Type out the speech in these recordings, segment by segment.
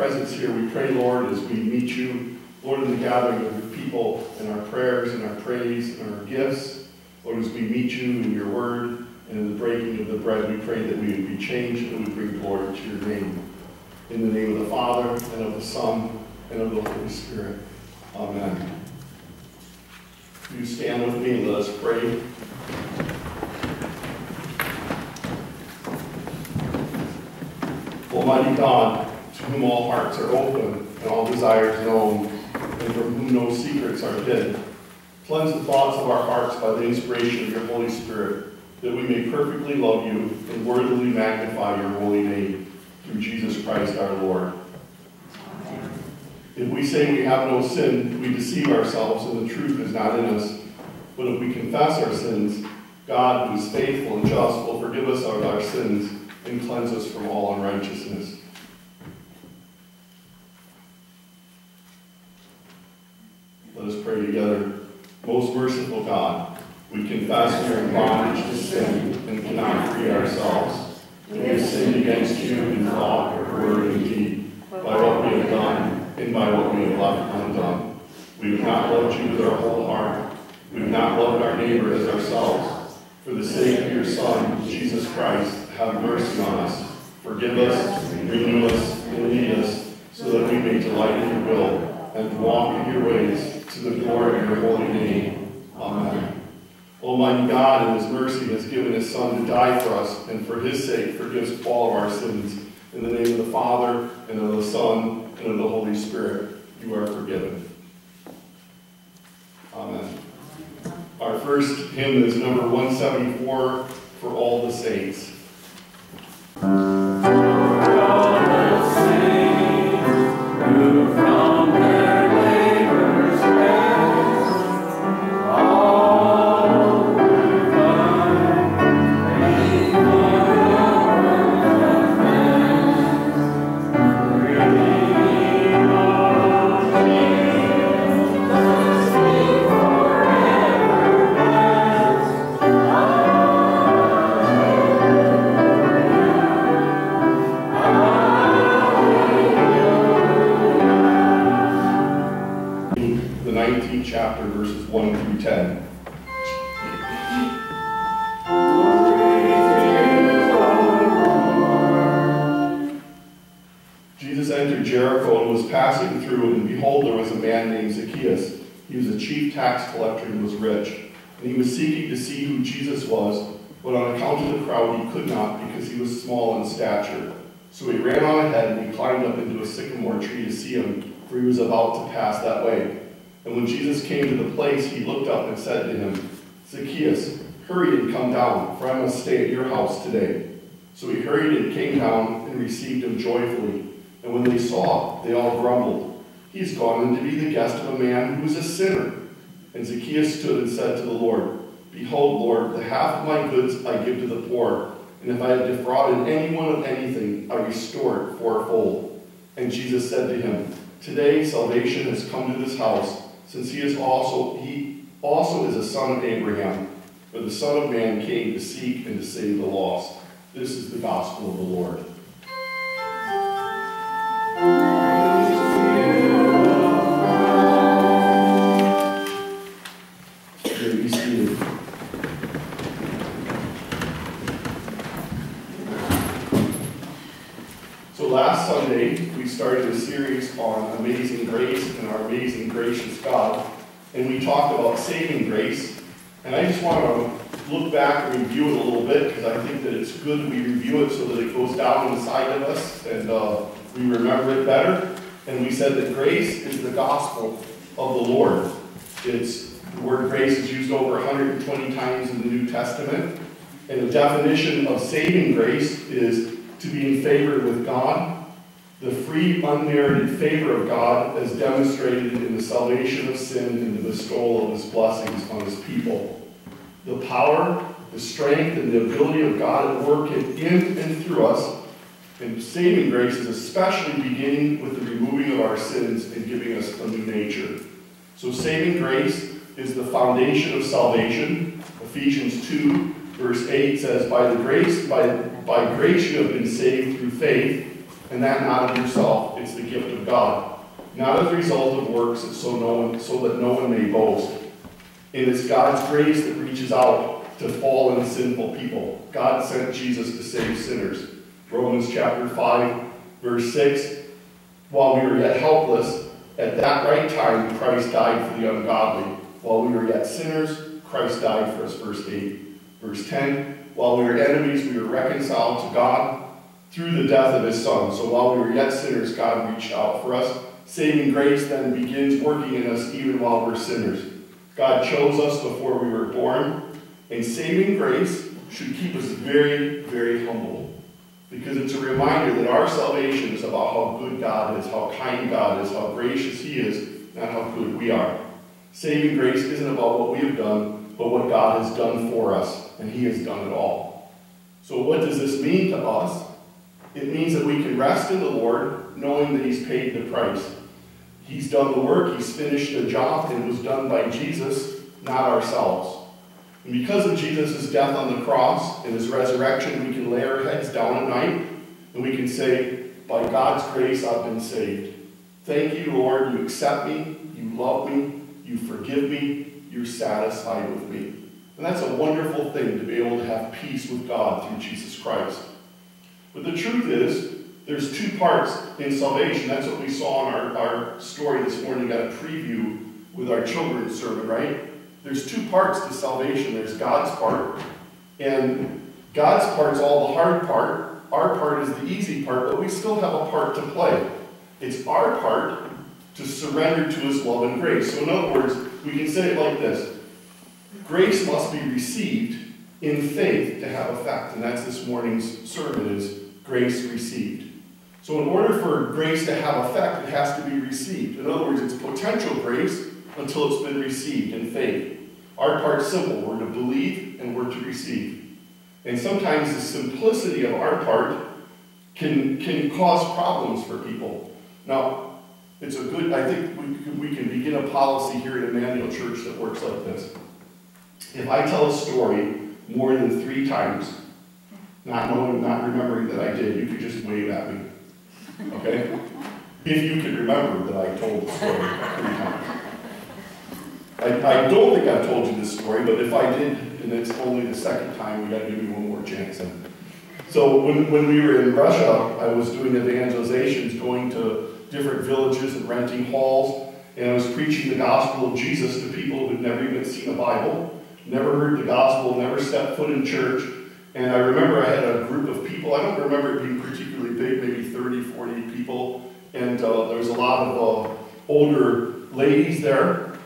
presence here. We pray, Lord, as we meet you, Lord, in the gathering of your people, in our prayers and our praise and our gifts. Lord, as we meet you in your word and in the breaking of the bread, we pray that we would be changed and we bring glory to your name. In the name of the Father, and of the Son, and of the Holy Spirit. Amen. You stand with me and let us pray. Almighty God, to whom all hearts are open and all desires known, and from whom no secrets are hid, cleanse the thoughts of our hearts by the inspiration of your Holy Spirit, that we may perfectly love you and worthily magnify your holy name, through Jesus Christ our Lord. If we say we have no sin, we deceive ourselves and the truth is not in us. But if we confess our sins, God, who is faithful and just, will forgive us our sins and cleanse us from all unrighteousness. Let us pray together. Merciful God, we confess we are in bondage to sin and cannot free ourselves. We have sinned against you in thought, word, and deed, by what we have done and by what we have left undone. We have not loved you with our whole heart. We have not loved our neighbor as ourselves. For the sake of your Son, Jesus Christ, have mercy on us. Forgive us, renew us, and lead us, so that we may delight in your will and walk in your ways to the glory of your holy name. Amen. Almighty God, in his mercy, has given his Son to die for us, and for his sake forgives all of our sins. In the name of the Father, and of the Son, and of the Holy Spirit, you are forgiven. Amen. Our first hymn is number 174, For All the Saints. And Zacchaeus stood and said to the Lord, Behold, Lord, the half of my goods I give to the poor, and if I have defrauded anyone of anything, I restore it fourfold. And Jesus said to him, Today salvation has come to this house, since he is also he also is a son of Abraham. For the Son of Man came to seek and to save the lost. This is the gospel of the Lord. Saving grace. And I just want to look back and review it a little bit because I think that it's good we review it so that it goes down inside of us and uh, we remember it better. And we said that grace is the gospel of the Lord. It's the word grace is used over 120 times in the New Testament. And the definition of saving grace is to be in favor with God, the free, unmerited favor of God as demonstrated in the salvation of sin and the bestowal of his blessings on his people. The power, the strength, and the ability of God at work in and through us. And saving grace is especially beginning with the removing of our sins and giving us a new nature. So saving grace is the foundation of salvation. Ephesians 2, Verse 8 says, By the grace, by, by grace you have been saved through faith, and that not of yourself, it's the gift of God. Not as a result of works, so, no one, so that no one may boast. It is God's grace that reaches out to fallen, sinful people. God sent Jesus to save sinners. Romans chapter 5, verse 6. While we were yet helpless, at that right time Christ died for the ungodly. While we were yet sinners, Christ died for us. Verse 8. Verse 10. While we were enemies, we were reconciled to God through the death of his Son. So while we were yet sinners, God reached out for us. Saving grace then begins working in us even while we're sinners. God chose us before we were born, and saving grace should keep us very, very humble. Because it's a reminder that our salvation is about how good God is, how kind God is, how gracious He is, not how good we are. Saving grace isn't about what we have done, but what God has done for us, and He has done it all. So, what does this mean to us? It means that we can rest in the Lord, knowing that He's paid the price. He's done the work, He's finished the job, and it was done by Jesus, not ourselves. And because of Jesus' death on the cross and his resurrection, we can lay our heads down at night and we can say, By God's grace, I've been saved. Thank you, Lord. You accept me, you love me, you forgive me, you're satisfied with me. And that's a wonderful thing to be able to have peace with God through Jesus Christ. But the truth is, there's two parts in salvation. That's what we saw in our, our story this morning. Got a preview with our children's sermon, right? There's two parts to salvation. There's God's part, and God's part is all the hard part. Our part is the easy part, but we still have a part to play. It's our part to surrender to His love and grace. So, in other words, we can say it like this Grace must be received in faith to have effect. And that's this morning's sermon is grace received. So in order for grace to have effect, it has to be received. In other words, it's potential grace until it's been received in faith. Our part's simple. We're to believe and we're to receive. And sometimes the simplicity of our part can, can cause problems for people. Now, it's a good, I think we can, we can begin a policy here at Emmanuel Church that works like this. If I tell a story more than three times, not knowing, not remembering that I did, you could just wave at me. Okay? If you can remember that I told the story three times. I, I don't think I've told you this story, but if I did, and it's only the second time, we gotta give you one more chance. And so when, when we were in Russia, I was doing evangelizations, going to different villages and renting halls, and I was preaching the gospel of Jesus to people who'd never even seen a Bible, never heard the gospel, never stepped foot in church. And I remember I had a group of people, I don't remember it being particularly big, maybe 30, 40 people, and uh, there was a lot of uh, older ladies there.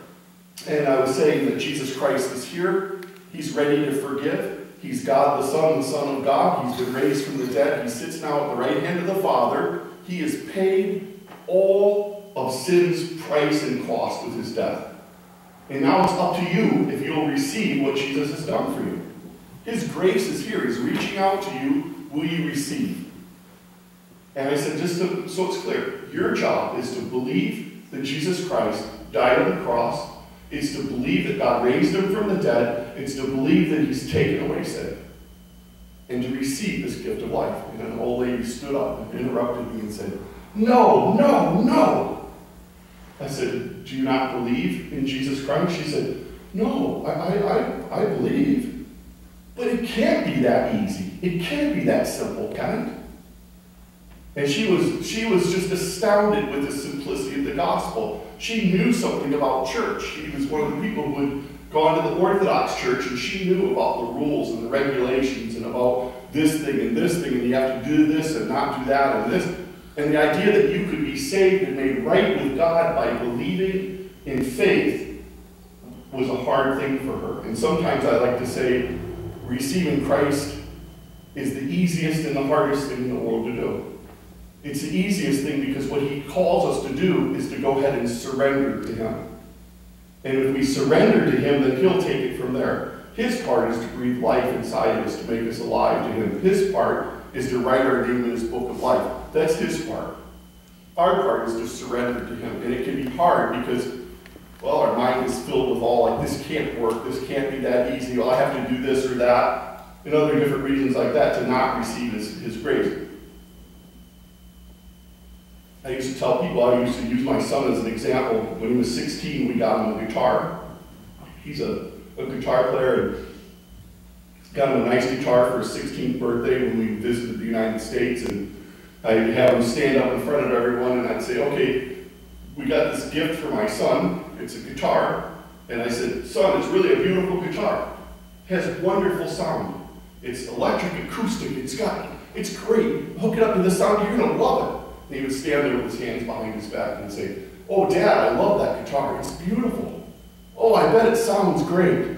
And I was saying that Jesus Christ is here, He's ready to forgive. He's God the Son, the Son of God. He's been raised from the dead. He sits now at the right hand of the Father. He has paid all of sin's price and cost with his death. And now it's up to you if you'll receive what Jesus has done for you. His grace is here. He's reaching out to you. Will you receive? And I said, just to, so it's clear, your job is to believe that Jesus Christ died on the cross, is to believe that God raised him from the dead, it's to believe that he's taken away sin, and to receive this gift of life. And an old lady stood up and interrupted me and said, No, no, no. I said, Do you not believe in Jesus Christ? She said, No, I, I, I, I believe. But it can't be that easy. It can't be that simple, can it? And she was, she was just astounded with the simplicity of the gospel. She knew something about church. She was one of the people who had gone to the Orthodox Church, and she knew about the rules and the regulations and about this thing and this thing, and you have to do this and not do that and this. And the idea that you could be saved and made right with God by believing in faith was a hard thing for her. And sometimes I like to say, receiving Christ is the easiest and the hardest thing in the world to do. It's the easiest thing because what he calls us to do is to go ahead and surrender to him. And if we surrender to him, then he'll take it from there. His part is to breathe life inside of us, to make us alive to him. His part is to write our name in his book of life. That's his part. Our part is to surrender to him. And it can be hard because, well, our mind is filled with all like, this can't work, this can't be that easy, well, I have to do this or that. and other different reasons like that to not receive his, his grace. I used to tell people, I used to use my son as an example. When he was 16, we got him a guitar. He's a, a guitar player and got him a nice guitar for his 16th birthday when we visited the United States. And I'd have him stand up in front of everyone and I'd say, okay, we got this gift for my son. It's a guitar. And I said, son, it's really a beautiful guitar. It has wonderful sound. It's electric acoustic. It's got, it's great. Hook it up to the sound, you're to love it. And he would stand there with his hands behind his back and say, Oh, Dad, I love that guitar. It's beautiful. Oh, I bet it sounds great.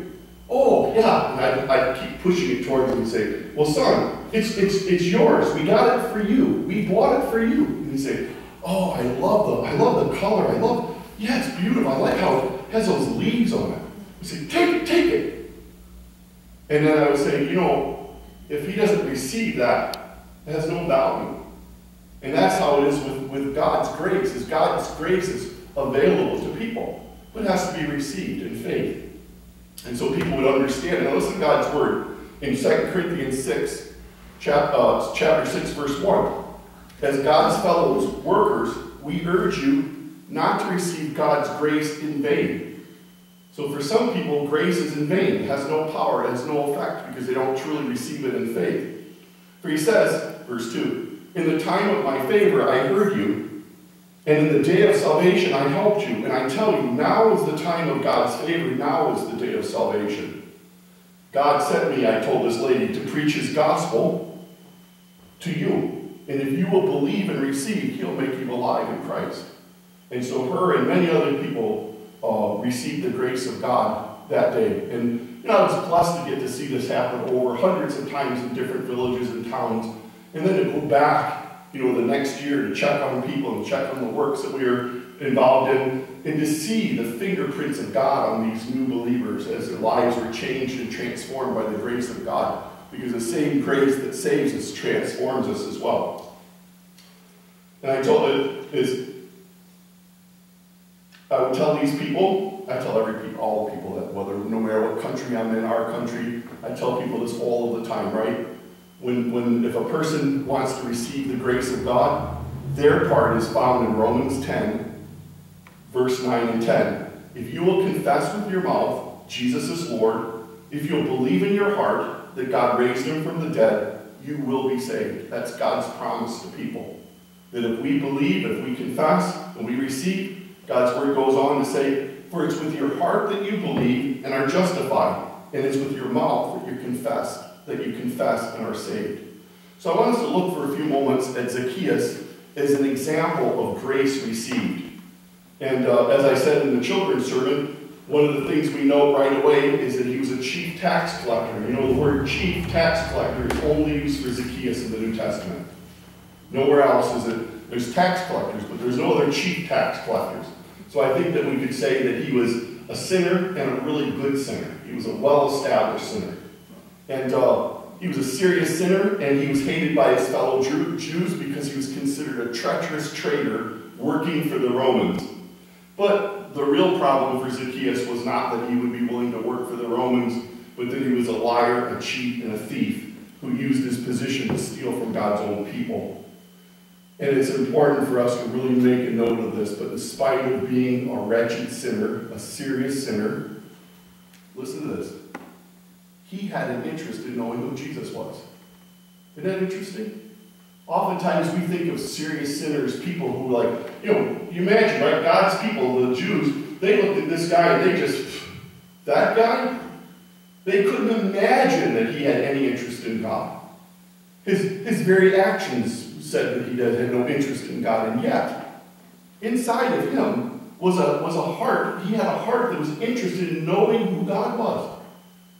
Oh, yeah. And I'd, I'd keep pushing it towards him and say, Well, son, it's, it's, it's yours. We got it for you. We bought it for you. And he'd say, Oh, I love the, I love the color. I love, yeah, it's beautiful. I like how it has those leaves on it. I say, Take it, take it. And then I would say, You know, if he doesn't receive that, it has no value. And that's how it is with, with God's grace, is God's grace is available to people, but it has to be received in faith. And so people would understand. Now listen to God's word in 2 Corinthians 6, chap, uh, chapter 6, verse 1. As God's fellows workers, we urge you not to receive God's grace in vain. So for some people, grace is in vain. Has no power, has no effect because they don't truly receive it in faith. For he says, verse 2, in the time of my favor I heard you, and in the day of salvation I helped you. And I tell you, now is the time of God's favor, now is the day of salvation. God sent me, I told this lady, to preach his gospel to you. And if you will believe and receive, he'll make you alive in Christ. And so her and many other people uh, received the grace of God that day. And you know, I was blessed to get to see this happen over hundreds of times in different villages and towns and then to go back, you know, the next year to check on the people and check on the works that we are involved in, and to see the fingerprints of God on these new believers as their lives were changed and transformed by the grace of God. Because the same grace that saves us transforms us as well. And I told it is I would tell these people, I tell every people, all people that whether no matter what country I'm in, our country, I tell people this all of the time, right? when, when if a person wants to receive the grace of God, their part is found in Romans 10, verse 9 and 10. If you will confess with your mouth Jesus is Lord, if you'll believe in your heart that God raised him from the dead, you will be saved. That's God's promise to people. That if we believe, if we confess, and we receive, God's word goes on to say, For it's with your heart that you believe and are justified, and it's with your mouth that you confess that you confess and are saved. So I want us to look for a few moments at Zacchaeus as an example of grace received. And uh, as I said in the children's sermon, one of the things we know right away is that he was a chief tax collector. You know, the word chief tax collector is only used for Zacchaeus in the New Testament. Nowhere else is it. There's tax collectors, but there's no other chief tax collectors. So I think that we could say that he was a sinner and a really good sinner. He was a well-established sinner. And uh, he was a serious sinner, and he was hated by his fellow Jews because he was considered a treacherous traitor working for the Romans. But the real problem for Zacchaeus was not that he would be willing to work for the Romans, but that he was a liar, a cheat, and a thief who used his position to steal from God's own people. And it's important for us to really make a note of this, but in spite of being a wretched sinner, a serious sinner, listen to this he had an interest in knowing who Jesus was. Isn't that interesting? Oftentimes we think of serious sinners, people who like, you know, you imagine, right? God's people, the Jews, they looked at this guy and they just, that guy? They couldn't imagine that he had any interest in God. His, his very actions said that he had no interest in God, and yet, inside of him was a, was a heart, he had a heart that was interested in knowing who God was.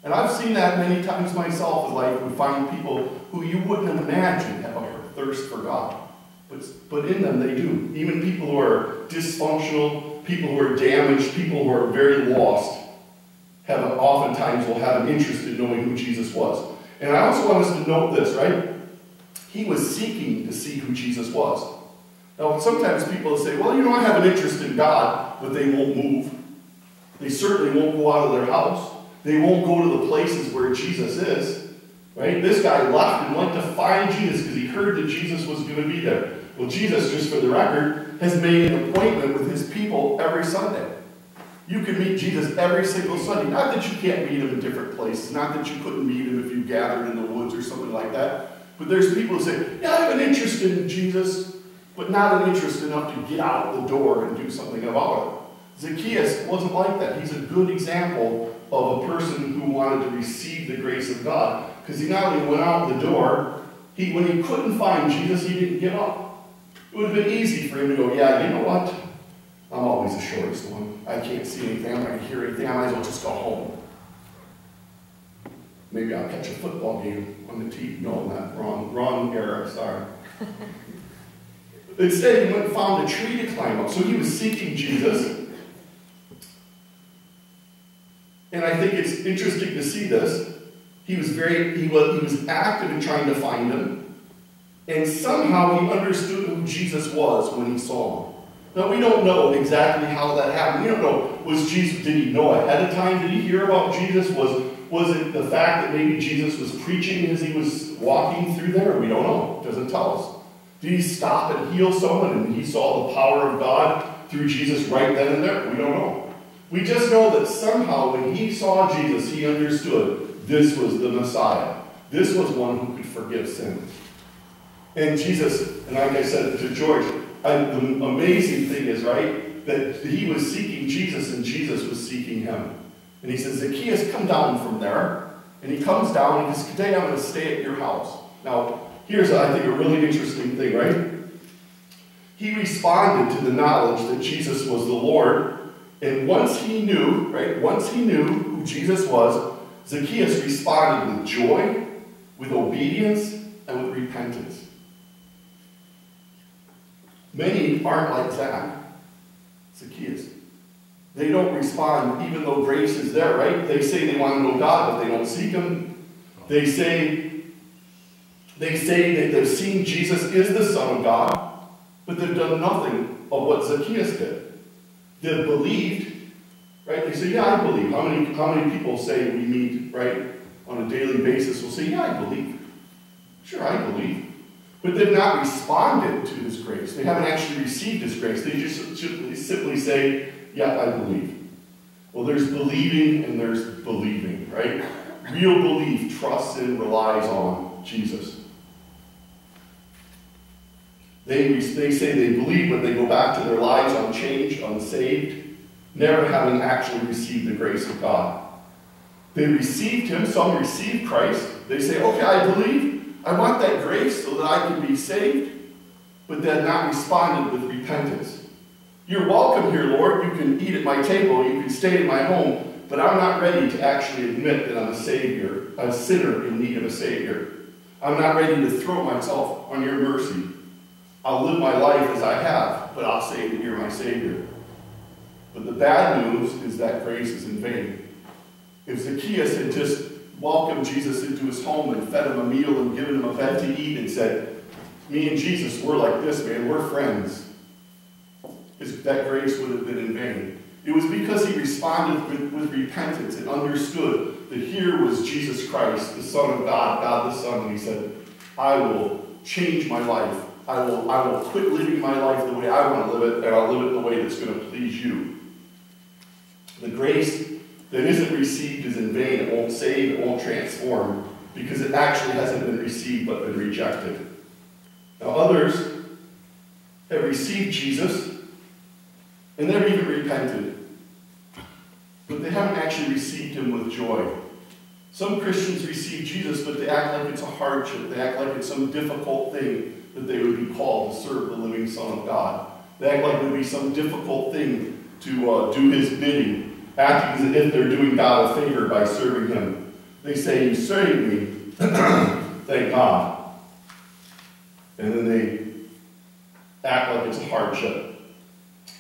And I've seen that many times myself in life. We find people who you wouldn't imagine have a thirst for God. But, but in them they do. Even people who are dysfunctional, people who are damaged, people who are very lost, have oftentimes will have an interest in knowing who Jesus was. And I also want us to note this, right? He was seeking to see who Jesus was. Now, sometimes people say, well, you know, I have an interest in God, but they won't move. They certainly won't go out of their house. They won't go to the places where Jesus is. Right? This guy left and went to find Jesus because he heard that Jesus was going to be there. Well, Jesus, just for the record, has made an appointment with his people every Sunday. You can meet Jesus every single Sunday. Not that you can't meet him in different places, not that you couldn't meet him if you gathered in the woods or something like that. But there's people who say, Yeah, I have an interest in Jesus, but not an interest enough to get out the door and do something about it. Zacchaeus wasn't like that. He's a good example of a person who wanted to receive the grace of God. Because he not only went out the door, he, when he couldn't find Jesus, he didn't give up. It would have been easy for him to go, yeah, you know what? I'm always the shortest one. I can't see anything. I'm not going to hear anything. I might as well just go home. Maybe I'll catch a football game on the TV. No, not wrong. Wrong era. Sorry. Instead, he went and found a tree to climb up. So he was seeking Jesus. And I think it's interesting to see this. He was very, he was, he was active in trying to find him. And somehow he understood who Jesus was when he saw him. Now we don't know exactly how that happened. We don't know, was Jesus, did he know ahead of time? Did he hear about Jesus? Was, was it the fact that maybe Jesus was preaching as he was walking through there? We don't know. It doesn't tell us. Did he stop and heal someone and he saw the power of God through Jesus right then and there? We don't know. We just know that somehow when he saw Jesus, he understood this was the Messiah. This was one who could forgive sins. And Jesus, and like I said to George, I, the amazing thing is, right, that he was seeking Jesus and Jesus was seeking him. And he says, Zacchaeus, come down from there. And he comes down and he says, Today I'm going to stay at your house. Now, here's, I think, a really interesting thing, right? He responded to the knowledge that Jesus was the Lord. And once he knew, right, once he knew who Jesus was, Zacchaeus responded with joy, with obedience, and with repentance. Many aren't like Zach, Zacchaeus. They don't respond even though grace is there, right? They say they want to know God, but they don't seek Him. They say, they say that they've seen Jesus is the Son of God, but they've done nothing of what Zacchaeus did. They've believed, right? They say, yeah, I believe. How many, how many people say we meet, right, on a daily basis will say, yeah, I believe. Sure, I believe. But they've not responded to His grace. They haven't actually received His grace. They just simply say, yeah, I believe. Well, there's believing and there's believing, right? Real belief trusts and relies on Jesus. They, they say they believe, but they go back to their lives unchanged, unsaved, never having actually received the grace of God. They received Him, some received Christ. They say, okay, I believe. I want that grace so that I can be saved, but then not responded with repentance. You're welcome here, Lord. You can eat at my table, you can stay in my home, but I'm not ready to actually admit that I'm a Savior, a sinner in need of a Savior. I'm not ready to throw myself on your mercy. I'll live my life as I have, but I'll say that you're my Savior. But the bad news is that grace is in vain. If Zacchaeus had just welcomed Jesus into his home and fed him a meal and given him a bed to eat and said, Me and Jesus, we're like this, man, we're friends his, that grace would have been in vain. It was because he responded with, with repentance and understood that here was Jesus Christ, the Son of God, God the Son, and he said, I will change my life. I will, I will quit living my life the way I want to live it, and I'll live it the way that's going to please you. The grace that isn't received is in vain. It won't save, it won't transform, because it actually hasn't been received but been rejected. Now, others have received Jesus, and they've even repented. But they haven't actually received him with joy. Some Christians receive Jesus, but they act like it's a hardship. They act like it's some difficult thing that they would be called to serve the living Son of God. They act like it would be some difficult thing to uh, do his bidding, acting as if they're doing God a favor by serving him. They say, You saved me. Thank God. And then they act like it's a hardship.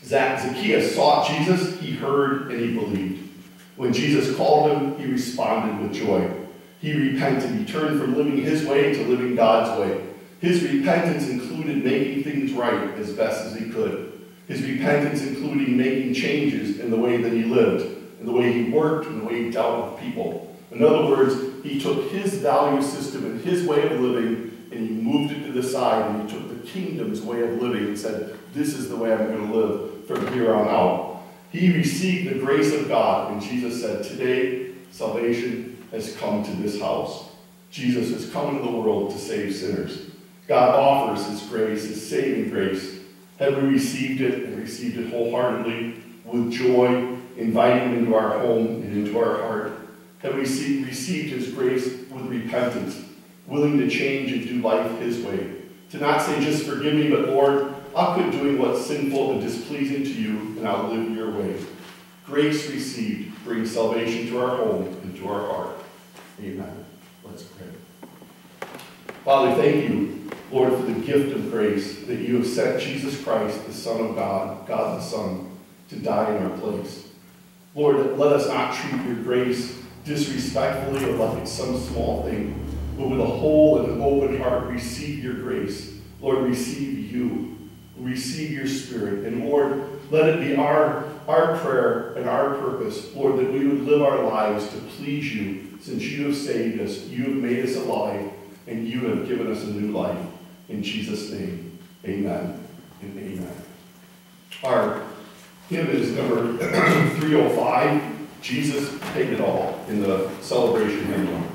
Zacchaeus sought Jesus, he heard, and he believed. When Jesus called him, he responded with joy. He repented. He turned from living his way to living God's way. His repentance included making things right as best as he could. His repentance included making changes in the way that he lived, in the way he worked, and the way he dealt with people. In other words, he took his value system and his way of living and he moved it to the side and he took kingdom's way of living and said, This is the way I'm going to live from here on out. He received the grace of God, and Jesus said, Today salvation has come to this house. Jesus has come into the world to save sinners. God offers his grace, his saving grace. Have we received it and received it wholeheartedly with joy, inviting him into our home and into our heart? Have we received his grace with repentance, willing to change and do life his way? To not say, just forgive me, but Lord, I'll quit doing what's sinful and displeasing to you, and I'll live your way. Grace received brings salvation to our home and to our heart. Amen. Let's pray. Father, thank you, Lord, for the gift of grace that you have sent Jesus Christ, the Son of God, God the Son, to die in our place. Lord, let us not treat your grace disrespectfully or like it's some small thing, but with a whole and an open heart, receive your grace. Lord, receive you. Receive your spirit. And Lord, let it be our, our prayer and our purpose, Lord, that we would live our lives to please you since you have saved us, you have made us alive, and you have given us a new life. In Jesus' name, amen and amen. Our hymn is number 305, Jesus Paid It All, in the celebration hymn.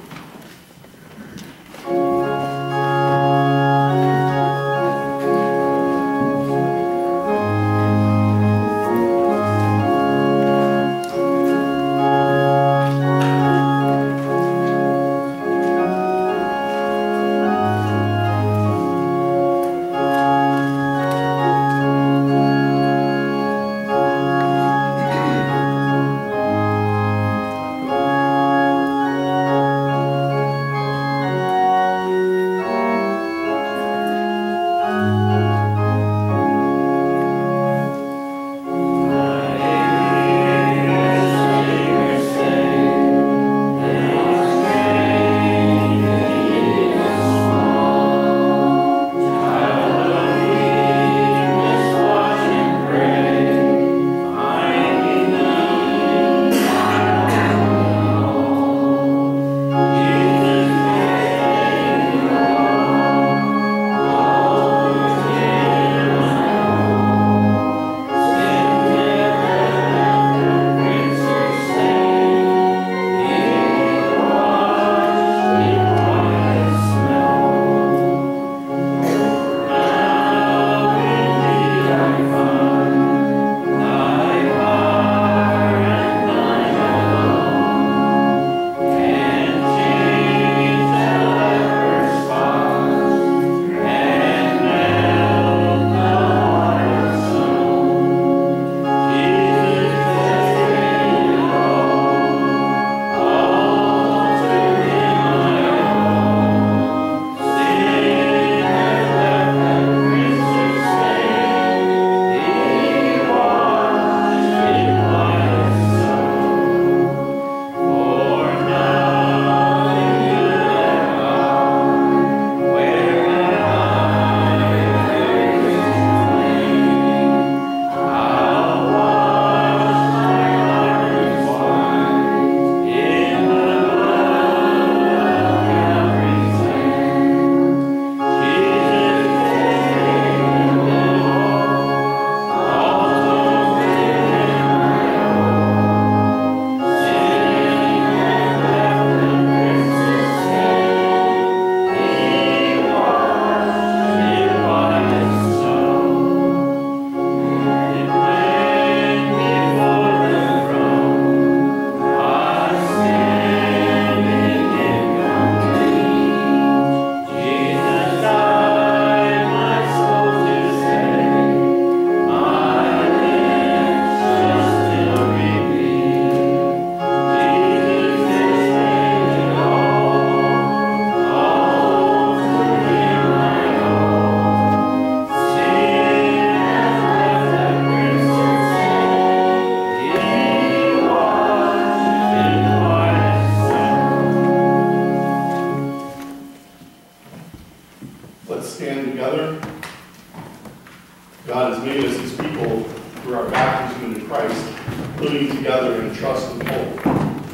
trust and hope.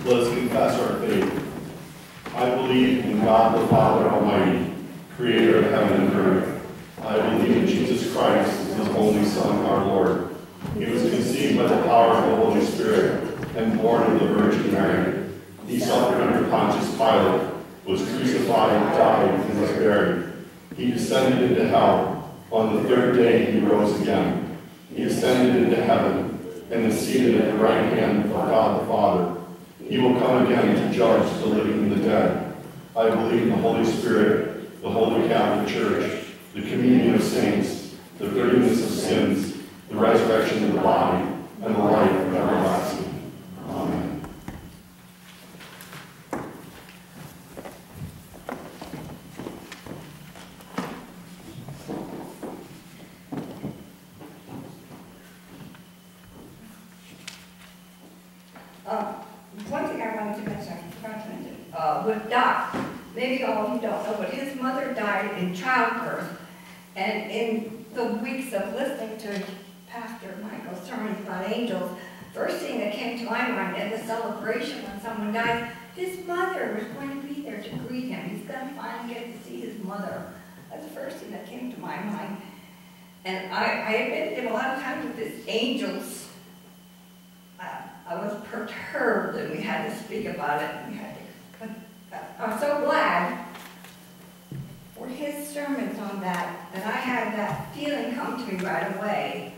Let us confess our faith. I believe in God the Father Almighty, creator of heaven and earth. I believe in Jesus Christ, his only Son, our Lord. He was conceived by the power of the Holy Spirit and born of the Virgin Mary. He suffered under Pontius Pilate, was crucified, died, and was buried. He descended into hell. On the third day he rose again. He ascended into heaven and is seated at the right hand of God the Father. He will come again to judge the living and the dead. I believe in the Holy Spirit, the Holy Catholic Church, the communion of saints, the forgiveness of sins, the resurrection of the body, and the life of everlasting. Amen. Uh, One thing I wanted to mention, I forgot to mention, uh, with Doc, maybe all of you don't know, but his mother died in childbirth. And in the weeks of listening to Pastor Michael's sermons about angels, first thing that came to my mind in the celebration when someone dies, his mother was going to be there to greet him. He's going to finally get to see his mother. That's the first thing that came to my mind. And I, I admit that a lot of times with this angels, uh, I was perturbed and we had to speak about it. We had to, uh, I'm so glad for his sermons on that, that I had that feeling come to me right away.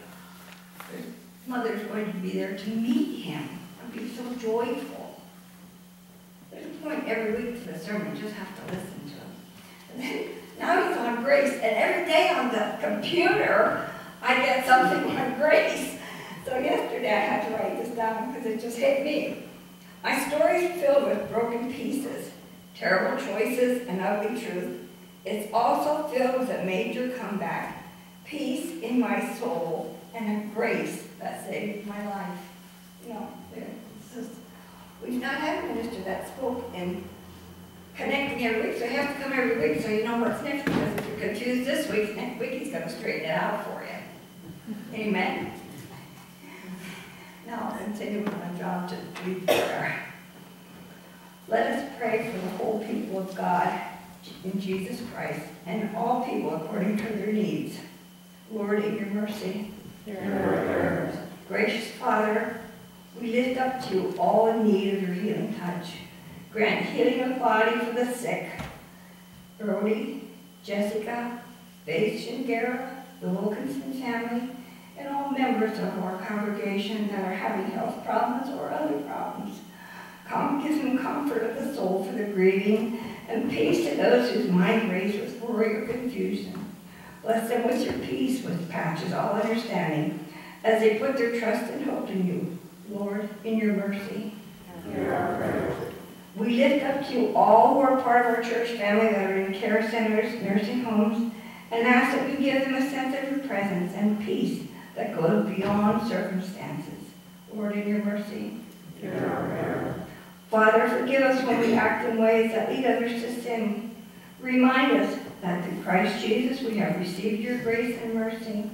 Mother's going to be there to meet him and be so joyful. There's a point every week to the sermon, you just have to listen to him. And then, now he's on grace, and every day on the computer, I get something on grace. So yesterday I had to write this down because it just hit me. My story is filled with broken pieces, terrible choices, and ugly truth. It's also filled with a major comeback, peace in my soul, and a grace that saved my life. You know, just, we've not had a minister that spoke in connecting every week, so you have to come every week so you know what's next. Because if you're confused this week, next week he's going to straighten it out for you. Amen. Now I'll continue with my job to lead prayer. Let us pray for the whole people of God in Jesus Christ and all people according to their needs. Lord, in your mercy. Gracious Father, we lift up to you all in need of your healing touch. Grant healing of body for the sick. Brody, Jessica, Faith Shingara, the Wilkinson family, and all members of our congregation that are having health problems or other problems. Come, give them comfort of the soul for the grieving, and peace to those whose mind raised with worry or confusion. Bless them with your peace, which patches all understanding, as they put their trust and hope in you, Lord, in your mercy. We lift up to you all who are part of our church family that are in care centers, nursing homes, and ask that you give them a sense of your presence and peace that goes beyond circumstances. Lord, in your mercy. Father, forgive us when we act in ways that lead others to sin. Remind us that through Christ Jesus we have received your grace and mercy,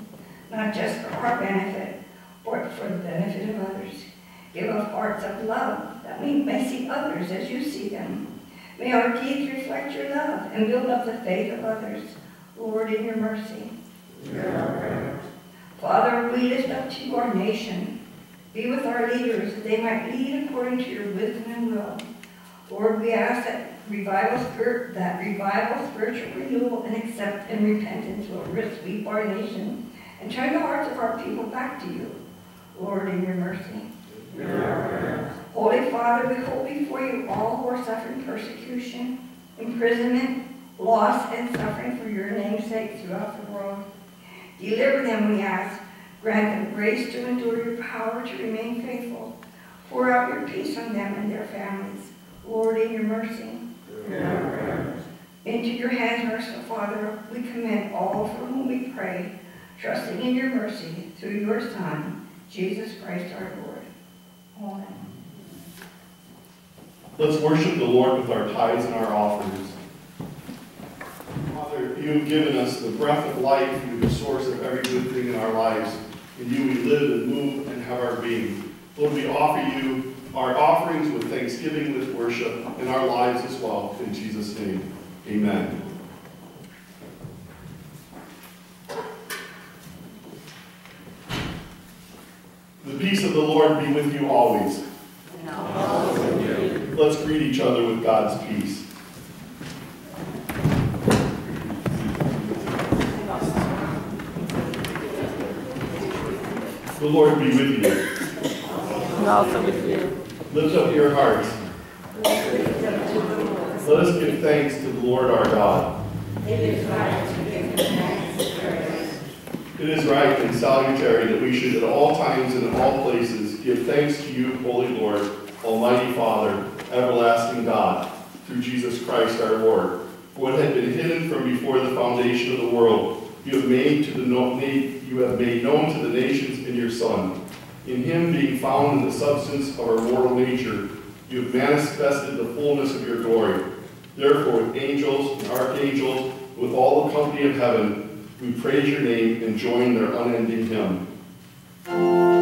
not just for our benefit, but for the benefit of others. Give us hearts of love that we may see others as you see them. May our deeds reflect your love and build up the faith of others. Lord, in your mercy. Father, we lift up to you our nation. Be with our leaders that they might lead according to your wisdom and will. Lord, we ask that revival that revival, spiritual renewal, and accept and repentance will sweep our nation and turn the hearts of our people back to you. Lord, in your mercy. Holy Father, we hold before you all who are suffering persecution, imprisonment, loss, and suffering for your name's sake throughout the world. Deliver them, we ask. Grant them grace to endure your power to remain faithful. Pour out your peace on them and their families. Lord, in your mercy. Into your hands, merciful Father, we commend all for whom we pray, trusting in your mercy through your Son, Jesus Christ our Lord. Amen. Let's worship the Lord with our tithes and our offerings. Father, you have given us the breath of life. You are the source of every good thing in our lives. In you we live and move and have our being. Lord, we offer you our offerings with thanksgiving, with worship, in our lives as well. In Jesus' name, amen. The peace of the Lord be with you always. Let's greet each other with God's peace. The Lord be with you. And also with you. Lift up your hearts. Let us give thanks to the Lord our God. It is right and salutary that we should at all times and in all places give thanks to you, Holy Lord, Almighty Father, everlasting God, through Jesus Christ our Lord. For what had been hidden from before the foundation of the world, you have made to the you have made known to the nations in your Son. In him being found in the substance of our mortal nature, you have manifested the fullness of your glory. Therefore, with angels and archangels, with all the company of heaven, we praise your name and join their unending hymn.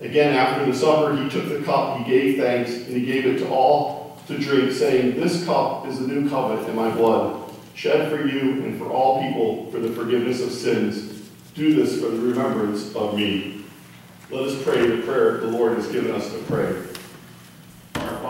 Again, after the supper, he took the cup, he gave thanks, and he gave it to all to drink, saying, This cup is the new covenant in my blood, shed for you and for all people for the forgiveness of sins. Do this for the remembrance of me. Let us pray the prayer the Lord has given us to pray.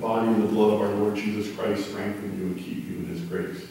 Body and the blood of our Lord Jesus Christ strengthen you and keep you in his grace.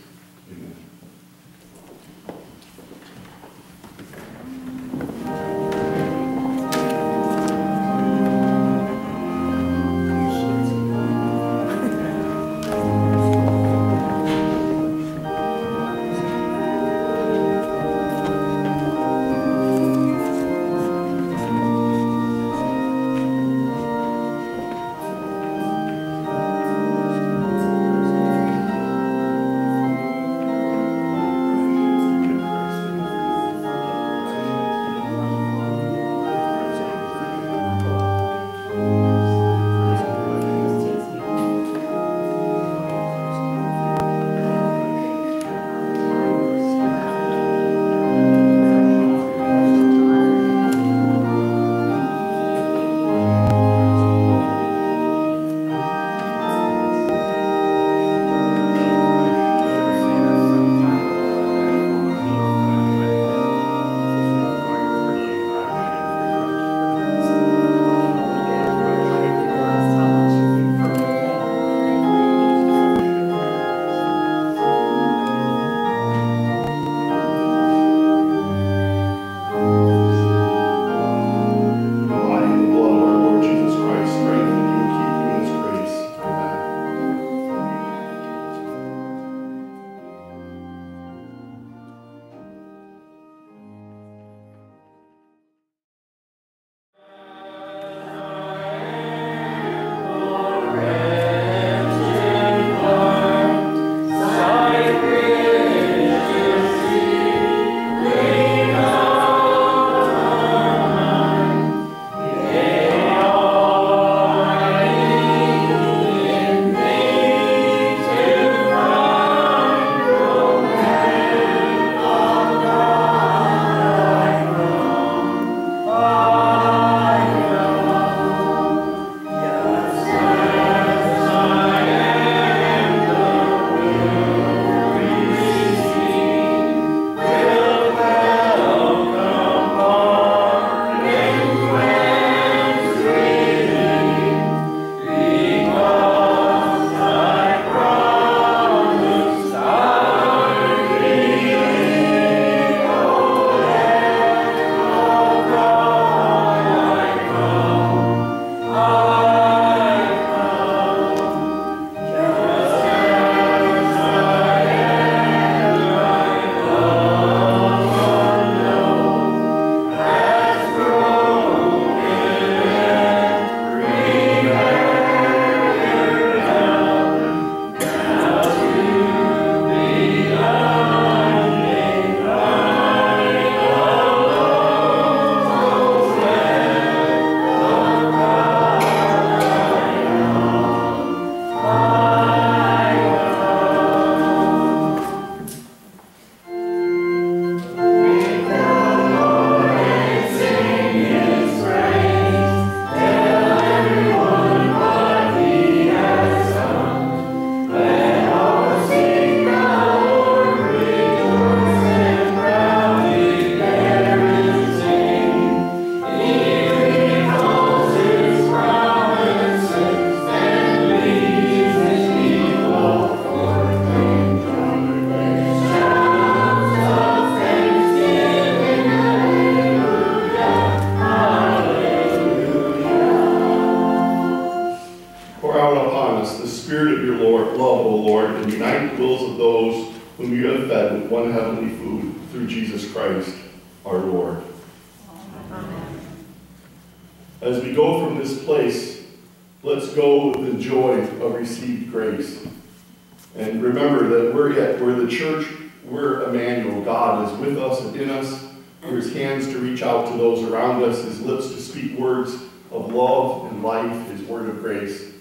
Remember that we're yet, we're the church, we're Emmanuel. God is with us and in us. We're his hands to reach out to those around us, his lips to speak words of love and life, his word of grace,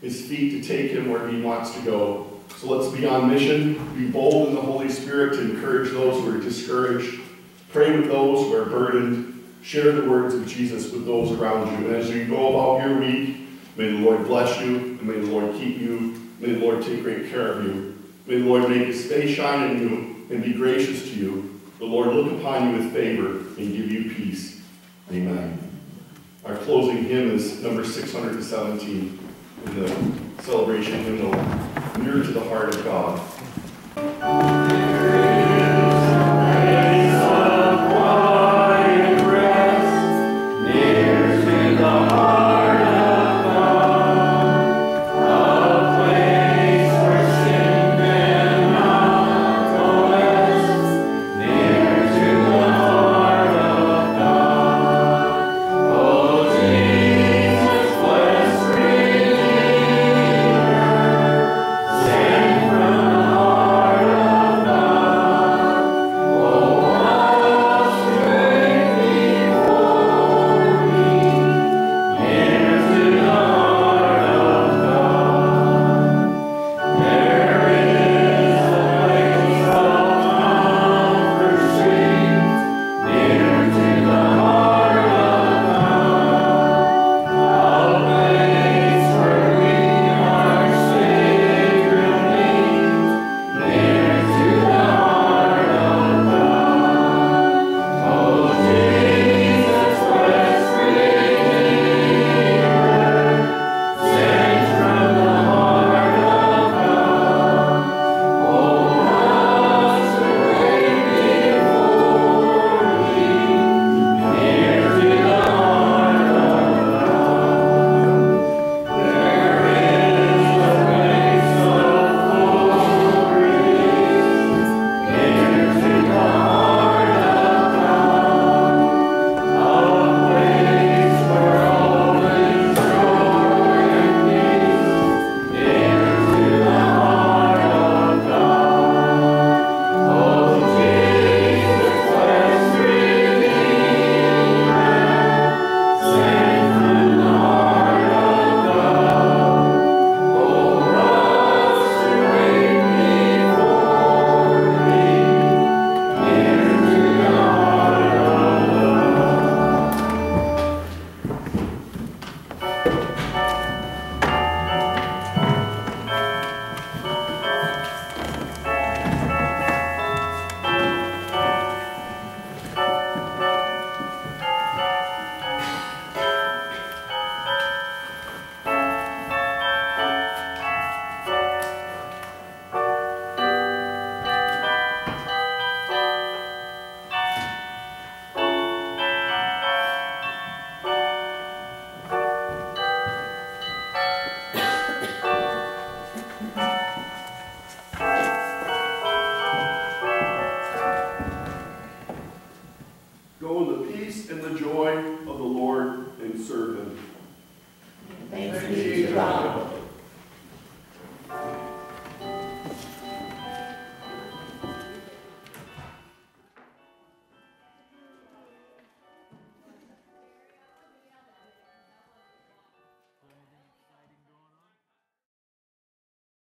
his feet to take him where he wants to go. So let's be on mission, be bold in the Holy Spirit to encourage those who are discouraged, pray with those who are burdened, share the words of Jesus with those around you. And as you go about your week, may the Lord bless you, and may the Lord keep you, may the Lord take great care of you. May the Lord make his face shine on you and be gracious to you. The Lord look upon you with favor and give you peace. Amen. Our closing hymn is number 617 in the celebration hymnal, Near to the Heart of God.